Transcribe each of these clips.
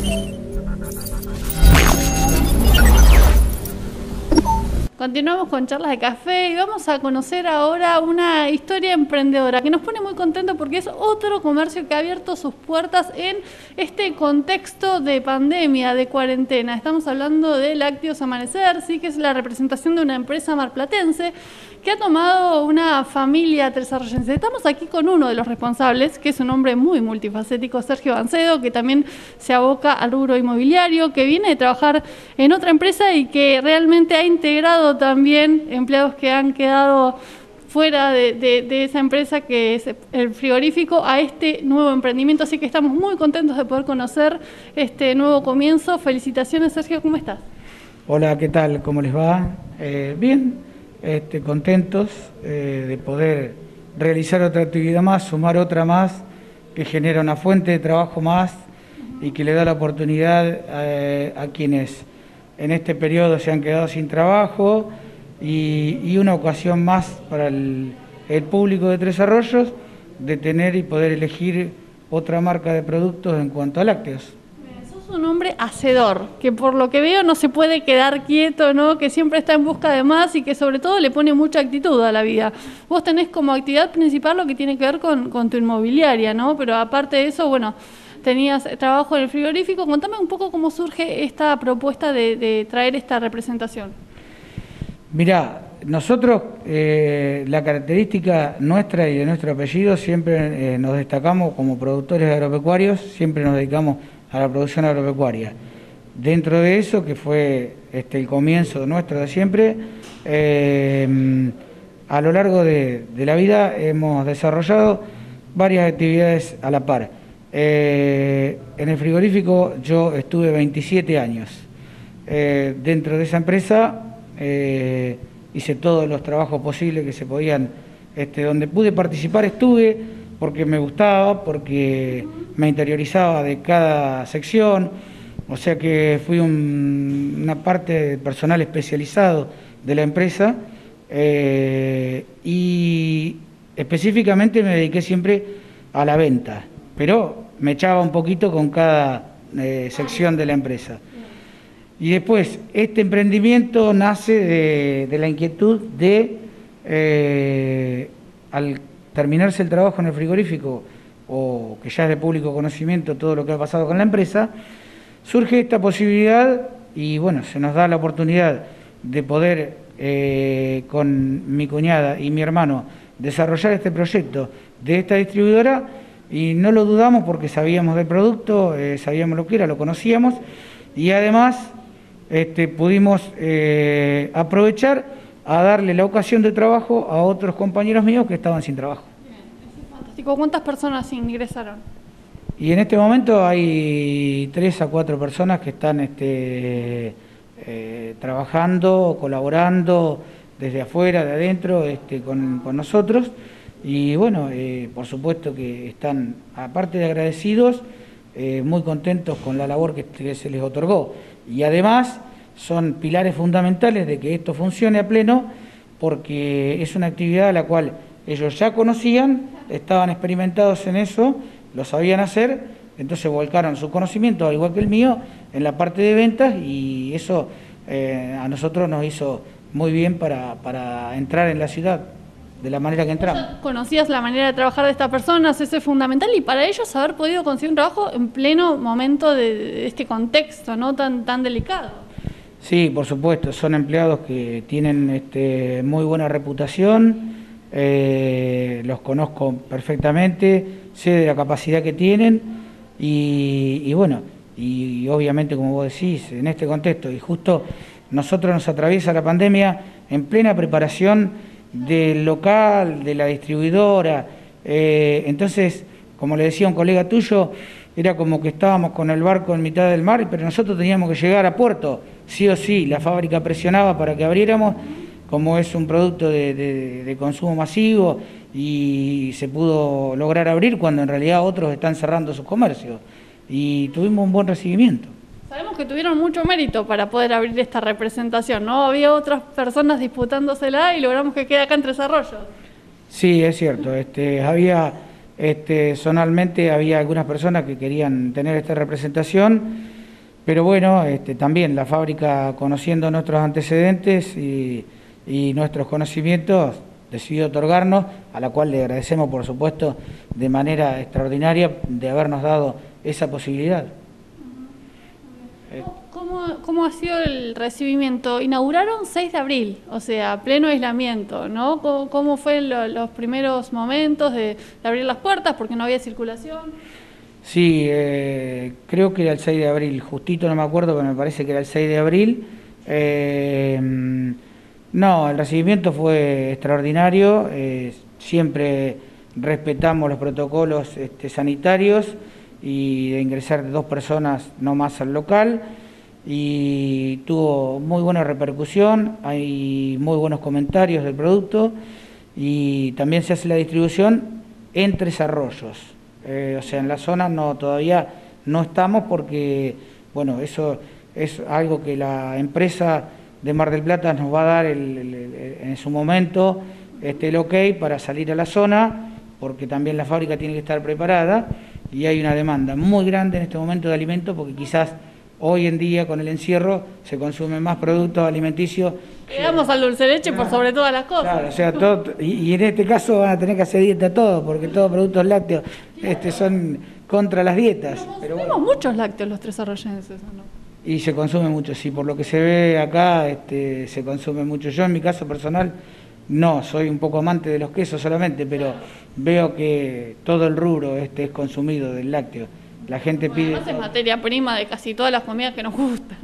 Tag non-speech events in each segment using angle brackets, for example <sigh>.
Thank you. Continuamos con charlas de café y vamos a conocer ahora una historia emprendedora que nos pone muy contentos porque es otro comercio que ha abierto sus puertas en este contexto de pandemia, de cuarentena. Estamos hablando de Lácteos Amanecer, sí que es la representación de una empresa marplatense que ha tomado una familia tresarrollense. Estamos aquí con uno de los responsables, que es un hombre muy multifacético, Sergio Bancedo, que también se aboca al rubro inmobiliario, que viene de trabajar en otra empresa y que realmente ha integrado también empleados que han quedado fuera de, esa empresa que es el frigorífico a este nuevo emprendimiento. Así que estamos muy contentos de poder conocer este nuevo comienzo. Felicitaciones, Sergio, ¿cómo estás? Hola, ¿qué tal? ¿Cómo les va? Eh, bien, este, contentos eh, de poder realizar otra actividad más, sumar otra más, que genera una fuente de trabajo más y que le da la oportunidad eh, a quienes en este periodo se han quedado sin trabajo y, una ocasión más para el, el, público de Tres Arroyos de tener y poder elegir otra marca de productos en cuanto a lácteos un hombre hacedor, que por lo que veo no se puede quedar quieto, ¿no? que siempre está en busca de más y que sobre todo le pone mucha actitud a la vida. Vos tenés como actividad principal lo que tiene que ver con, tu inmobiliaria, ¿no? pero aparte de eso, bueno, tenías trabajo en el frigorífico. Contame un poco cómo surge esta propuesta de, traer esta representación. Mira, nosotros, eh, la característica nuestra y de nuestro apellido, siempre eh, nos destacamos como productores agropecuarios, siempre nos dedicamos a la producción agropecuaria. Dentro de eso, que fue este, el comienzo nuestro de siempre, eh, a lo largo de, la vida hemos desarrollado varias actividades a la par. Eh, en el frigorífico yo estuve 27 años. Eh, dentro de esa empresa hice todos los trabajos posibles que se podían, este, donde pude participar estuve porque me gustaba, porque me interiorizaba de cada sección, o sea que fui una parte personal especializado de la empresa eh, y específicamente me dediqué siempre a la venta, pero me echaba un poquito con cada eh, sección de la empresa. Y después, este emprendimiento nace de, la inquietud de, eh, al terminarse el trabajo en el frigorífico, o que ya es de público conocimiento todo lo que ha pasado con la empresa, surge esta posibilidad y bueno, se nos da la oportunidad de poder eh, con mi cuñada y mi hermano desarrollar este proyecto de esta distribuidora y no lo dudamos porque sabíamos del producto, eh, sabíamos lo que era, lo conocíamos y además este, pudimos eh, aprovechar a darle la ocasión de trabajo a otros compañeros míos que estaban sin trabajo. ¿Cuántas personas ingresaron? Y en este momento hay tres a cuatro personas que están este, eh, trabajando, colaborando desde afuera, de adentro, este, con, nosotros. Y bueno, eh, por supuesto que están, aparte de agradecidos, eh, muy contentos con la labor que, se les otorgó. Y además son pilares fundamentales de que esto funcione a pleno, porque es una actividad a la cual ellos ya conocían, estaban experimentados en eso, lo sabían hacer, entonces volcaron su conocimiento, al igual que el mío, en la parte de ventas y eso eh, a nosotros nos hizo muy bien para, entrar en la ciudad de la manera que entramos. Conocías la manera de trabajar de estas personas, eso es fundamental, y para ellos haber podido conseguir un trabajo en pleno momento de, este contexto no tan, tan delicado. Sí, por supuesto, son empleados que tienen este, muy buena reputación, eh, los conozco perfectamente, sé de la capacidad que tienen y, bueno, y, obviamente como vos decís, en este contexto, y justo nosotros nos atraviesa la pandemia en plena preparación del local, de la distribuidora, eh, entonces, como le decía un colega tuyo, era como que estábamos con el barco en mitad del mar, pero nosotros teníamos que llegar a puerto, sí o sí, la fábrica presionaba para que abriéramos como es un producto de, consumo masivo y se pudo lograr abrir cuando en realidad otros están cerrando sus comercios. Y tuvimos un buen recibimiento. Sabemos que tuvieron mucho mérito para poder abrir esta representación, ¿no? Había otras personas disputándosela y logramos que quede acá en Tres Arroyos. Sí, es cierto. Este, había Este, zonalmente había algunas personas que querían tener esta representación, pero bueno, este, también la fábrica, conociendo nuestros antecedentes y, y nuestros conocimientos, decidió otorgarnos, a la cual le agradecemos, por supuesto, de manera extraordinaria de habernos dado esa posibilidad. ¿Cómo, ha sido el recibimiento? Inauguraron 6 de abril, o sea, pleno aislamiento, ¿no? ¿Cómo, fue los primeros momentos de, abrir las puertas porque no había circulación? Sí, eh, creo que era el 6 de abril, justito no me acuerdo, pero me parece que era el 6 de abril. Eh, no, el recibimiento fue extraordinario, eh, siempre respetamos los protocolos este, sanitarios y de ingresar dos personas no más al local. Y tuvo muy buena repercusión, hay muy buenos comentarios del producto y también se hace la distribución en Tres Arroyos, eh, o sea, en la zona no todavía no estamos porque, bueno, eso es algo que la empresa de Mar del Plata nos va a dar en su momento este, el ok para salir a la zona, porque también la fábrica tiene que estar preparada y hay una demanda muy grande en este momento de alimentos porque quizás hoy en día con el encierro se consumen más productos alimenticios. Llegamos al dulce leche por sobre todas las cosas. Claro, o sea, todo, y, en este caso van a tener que hacer dieta todos porque todos productos lácteos este, son contra las dietas. Pero Tenemos muchos lácteos los tres arroyenses, ¿no? Y se consume mucho, sí, por lo que se ve acá este, se consume mucho. Yo en mi caso personal no, soy un poco amante de los quesos solamente, pero veo que todo el rubro este es consumido del lácteo. La gente pide... Además es materia prima de casi todas las comidas que nos gustan.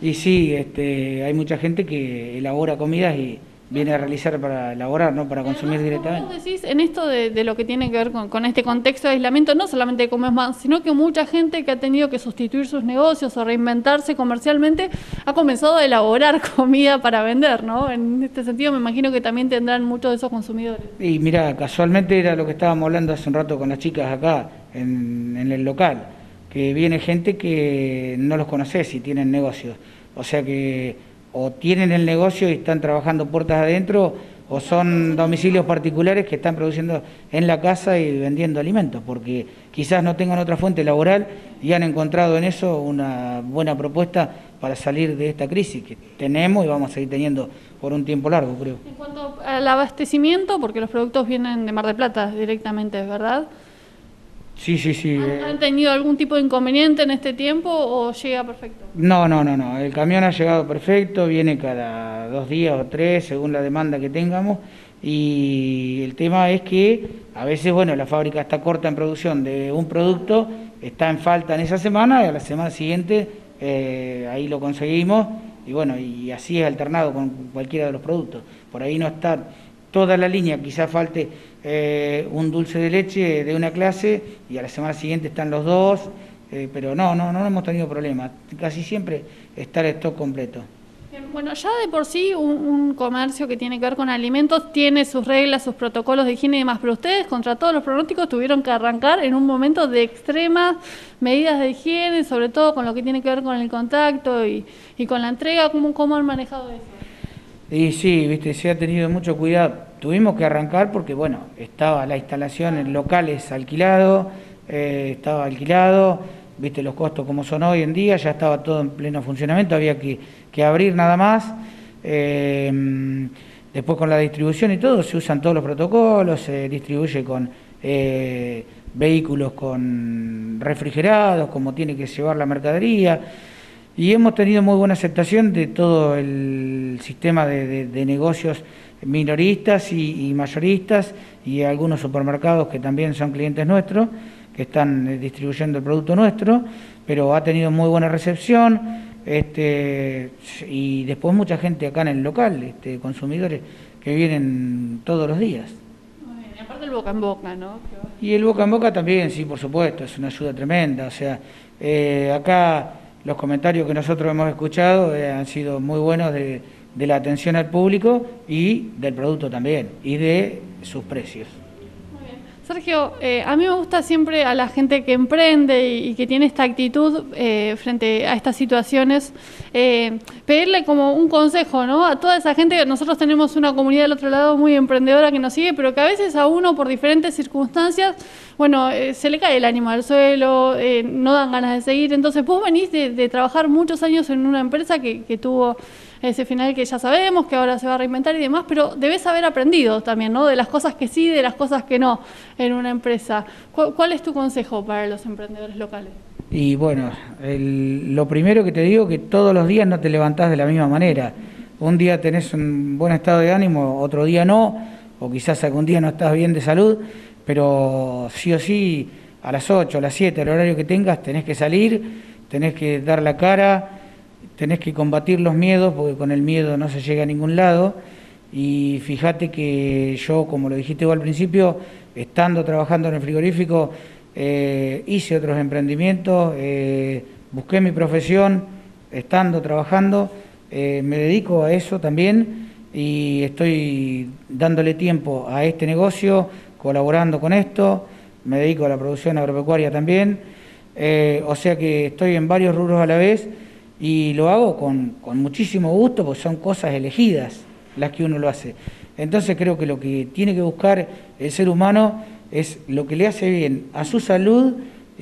Y sí, este, hay mucha gente que elabora comidas y viene a realizar para elaborar, no para consumir directamente. Vos decís en esto de, lo que tiene que ver con, este contexto de aislamiento, no solamente como es más, sino que mucha gente que ha tenido que sustituir sus negocios o reinventarse comercialmente ha comenzado a elaborar <laughs> comida para vender, ¿no? En este sentido me imagino que también tendrán muchos de esos consumidores. Y mira, casualmente era lo que estábamos hablando hace un rato con las chicas acá en, en el local, que viene gente que no los conoces y tienen negocios. O sea que o tienen el negocio y están trabajando puertas adentro o son domicilios particulares que están produciendo en la casa y vendiendo alimentos, porque quizás no tengan otra fuente laboral y han encontrado en eso una buena propuesta para salir de esta crisis que tenemos y vamos a seguir teniendo por un tiempo largo, creo. En cuanto al abastecimiento, porque los productos vienen de Mar de Plata directamente, ¿verdad? Sí, sí, sí. ¿Han, tenido algún tipo de inconveniente en este tiempo o llega perfecto? No, no, no, no. El camión ha llegado perfecto, viene cada dos días o tres según la demanda que tengamos. Y el tema es que a veces, bueno, la fábrica está corta en producción de un producto, está en falta en esa semana y a la semana siguiente eh, ahí lo conseguimos. Y bueno, y así es alternado con cualquiera de los productos. Por ahí no está toda la línea, quizás falte eh, un dulce de leche de una clase y a la semana siguiente están los dos, eh, pero no, no, no hemos tenido problemas. Casi siempre está el stock completo. Bueno, ya de por sí un, comercio que tiene que ver con alimentos tiene sus reglas, sus protocolos de higiene y demás, pero ustedes contra todos los pronósticos tuvieron que arrancar en un momento de extremas medidas de higiene, sobre todo con lo que tiene que ver con el contacto y, con la entrega, ¿cómo, ¿cómo han manejado eso? Y sí, viste, se ha tenido mucho cuidado. Tuvimos que arrancar porque, bueno, estaba la instalación en locales alquilado, eh, estaba alquilado, viste los costos como son hoy en día, ya estaba todo en pleno funcionamiento, había que, abrir nada más. Eh, después con la distribución y todo, se usan todos los protocolos, se distribuye con eh, vehículos con refrigerados, como tiene que llevar la mercadería. Y hemos tenido muy buena aceptación de todo el sistema de, negocios minoristas y, mayoristas y algunos supermercados que también son clientes nuestros, que están eh, distribuyendo el producto nuestro, pero ha tenido muy buena recepción este, y después mucha gente acá en el local, este, consumidores que vienen todos los días. y aparte el boca en boca, ¿no? Y el boca en boca también, sí, por supuesto, es una ayuda tremenda. O sea, eh, acá los comentarios que nosotros hemos escuchado eh, han sido muy buenos de, la atención al público y del producto también, y de sus precios. Sergio, eh, a mí me gusta siempre a la gente que emprende y, que tiene esta actitud eh, frente a estas situaciones, eh, pedirle como un consejo, ¿no? A toda esa gente, nosotros tenemos una comunidad del otro lado muy emprendedora que nos sigue, pero que a veces a uno por diferentes circunstancias, bueno, se le cae el ánimo al suelo, no dan ganas de seguir. Entonces vos venís de, trabajar muchos años en una empresa que, que tuvo ese final que ya sabemos, que ahora se va a reinventar y demás, pero debes haber aprendido también, ¿no? De las cosas que sí, de las cosas que no en una empresa. ¿Cuál, es tu consejo para los emprendedores locales? Y bueno, lo primero que te digo que todos los días no te levantás de la misma manera. Un día tenés un buen estado de ánimo, otro día no, o quizás algún día no estás bien de salud, pero sí o sí, a las 8, a las 7, el horario que tengas, tenés que salir, tenés que dar la cara, tenés que combatir los miedos, porque con el miedo no se llega a ningún lado. Y fíjate que yo, como lo dijiste vos al principio, estando trabajando en el frigorífico, eh, hice otros emprendimientos, eh, busqué mi profesión, estando trabajando, eh, me dedico a eso también y estoy dándole tiempo a este negocio, colaborando con esto, me dedico a la producción agropecuaria también, o sea que estoy en varios rubros a la vez y lo hago con, muchísimo gusto porque son cosas elegidas las que uno lo hace. Entonces creo que lo que tiene que buscar el ser humano es lo que le hace bien a su salud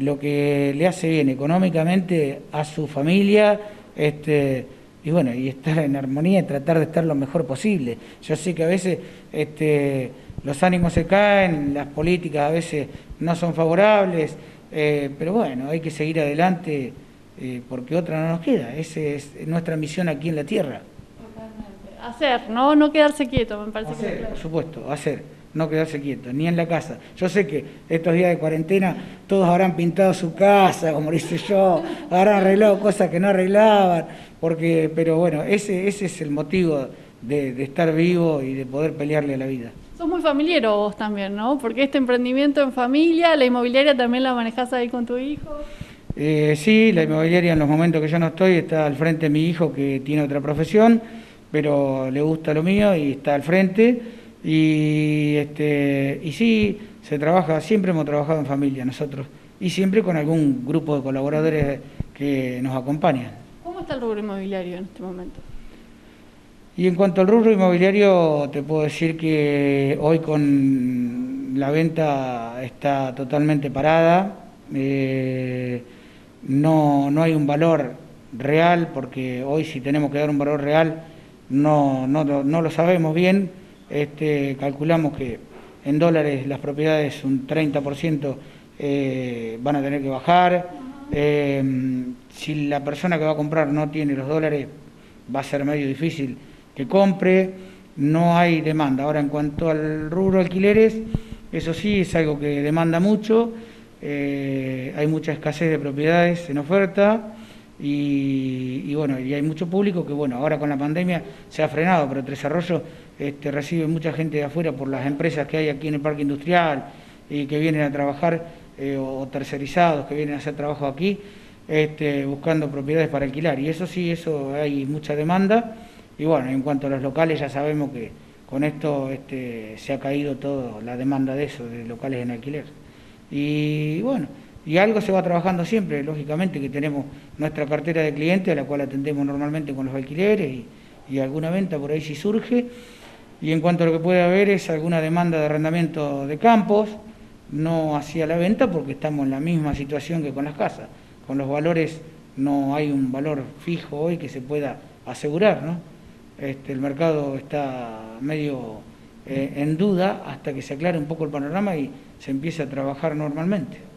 lo que le hace bien económicamente a su familia, este, y bueno, y estar en armonía y tratar de estar lo mejor posible. Yo sé que a veces este, los ánimos se caen, las políticas a veces no son favorables, eh, pero bueno, hay que seguir adelante eh, porque otra no nos queda. Esa es nuestra misión aquí en la Tierra. Hacer, ¿no? No quedarse quieto, me parece. Hacer, por supuesto, hacer, no quedarse quieto, ni en la casa. Yo sé que estos días de cuarentena todos habrán pintado su casa, como dice yo, habrán arreglado cosas que no arreglaban, porque, pero bueno, ese, ese es el motivo de, de estar vivo y de poder pelearle a la vida. Sos muy familiar vos también, ¿no? Porque este emprendimiento en familia, la inmobiliaria también la manejás ahí con tu hijo. Eh, sí, la inmobiliaria en los momentos que yo no estoy está al frente de mi hijo que tiene otra profesión, pero le gusta lo mío y está al frente. Y, este, y sí, se trabaja, siempre hemos trabajado en familia nosotros y siempre con algún grupo de colaboradores que nos acompañan. ¿Cómo está el rubro inmobiliario en este momento? Y en cuanto al rubro inmobiliario, te puedo decir que hoy con la venta está totalmente parada. Eh, no, no hay un valor real, porque hoy si tenemos que dar un valor real no, no, no lo sabemos bien, este, calculamos que en dólares las propiedades un 30% eh, van a tener que bajar, eh, si la persona que va a comprar no tiene los dólares va a ser medio difícil que compre, no hay demanda. Ahora en cuanto al rubro alquileres, eso sí es algo que demanda mucho, eh, hay mucha escasez de propiedades en oferta y, bueno, y hay mucho público que bueno, ahora con la pandemia se ha frenado, pero Tres Arroyos este, recibe mucha gente de afuera por las empresas que hay aquí en el parque industrial y que vienen a trabajar eh, o tercerizados que vienen a hacer trabajo aquí este, buscando propiedades para alquilar y eso sí, eso hay mucha demanda y bueno, en cuanto a los locales ya sabemos que con esto este, se ha caído toda la demanda de eso, de locales en alquiler. Y bueno, y algo se va trabajando siempre, lógicamente que tenemos nuestra cartera de clientes a la cual atendemos normalmente con los alquileres y, alguna venta por ahí si surge. Y en cuanto a lo que puede haber es alguna demanda de arrendamiento de campos, no hacia la venta porque estamos en la misma situación que con las casas. Con los valores no hay un valor fijo hoy que se pueda asegurar, ¿no? Este, el mercado está medio eh, en duda hasta que se aclare un poco el panorama y se empiece a trabajar normalmente.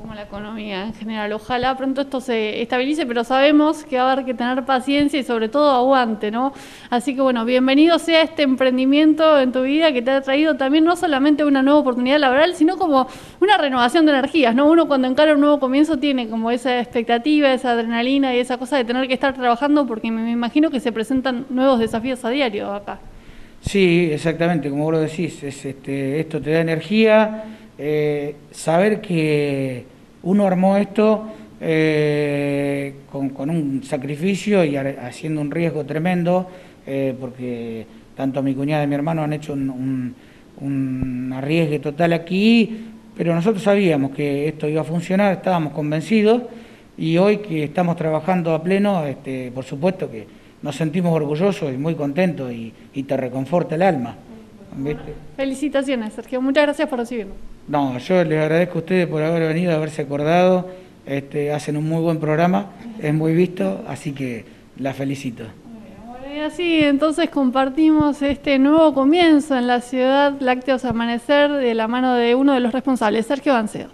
Como la economía en general. Ojalá pronto esto se estabilice, pero sabemos que va a haber que tener paciencia y sobre todo aguante, ¿no? Así que bueno, bienvenido sea este emprendimiento en tu vida que te ha traído también no solamente una nueva oportunidad laboral, sino como una renovación de energías, ¿no? Uno cuando encara un nuevo comienzo tiene como esa expectativa, esa adrenalina y esa cosa de tener que estar trabajando porque me imagino que se presentan nuevos desafíos a diario acá. Sí, exactamente, como vos lo decís, es, este, esto te da energía, eh, saber que uno armó esto eh, con, un sacrificio y haciendo un riesgo tremendo, eh, porque tanto mi cuñada y mi hermano han hecho un, un arriesgue total aquí, pero nosotros sabíamos que esto iba a funcionar, estábamos convencidos y hoy que estamos trabajando a pleno, este, por supuesto que nos sentimos orgullosos y muy contentos y, te reconforta el alma. felicitaciones, Sergio. Muchas gracias por recibirnos. No, yo les agradezco a ustedes por haber venido, haberse acordado. Este, hacen un muy buen programa, es muy visto, así que la felicito. y así entonces compartimos este nuevo comienzo en la ciudad Lácteos Amanecer de la mano de uno de los responsables, Sergio Bancedo.